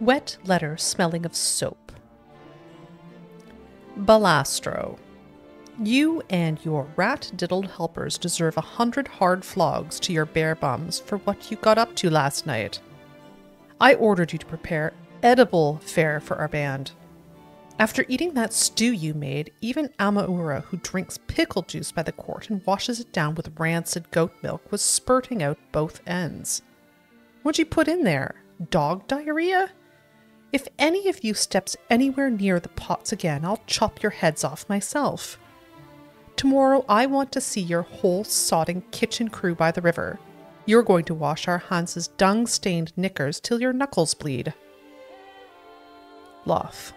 Wet letter smelling of soap. Balastro. You and your rat diddled helpers deserve a hundred hard flogs to your bare bums for what you got up to last night. I ordered you to prepare edible fare for our band. After eating that stew you made, even Amaura, who drinks pickle juice by the quart and washes it down with rancid goat milk, was spurting out both ends. What'd you put in there? Dog diarrhea? If any of you steps anywhere near the pots again, I'll chop your heads off myself. Tomorrow I want to see your whole sodding kitchen crew by the river. You're going to wash our hansa's dung stained knickers till your knuckles bleed. Loth.